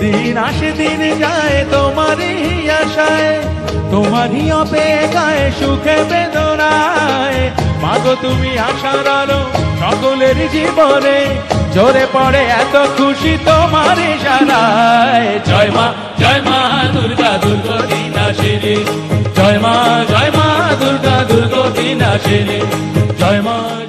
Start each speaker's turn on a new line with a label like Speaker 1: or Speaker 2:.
Speaker 1: দিন আসে দিন যায়, তোমারই আশায়, তোমারই অপেক্ষায়, সুখে বেদনায়। মাগো, তুমি আশার আলো সকলের জীবনে জোরে পড়ে এত খুশি তোমার সারায় জয় মা জয় মা দুর্গা দুর্গতি নাশিনী জয় মা জয় মা দুর্গা দুর্গতি নাশিনী জয় মা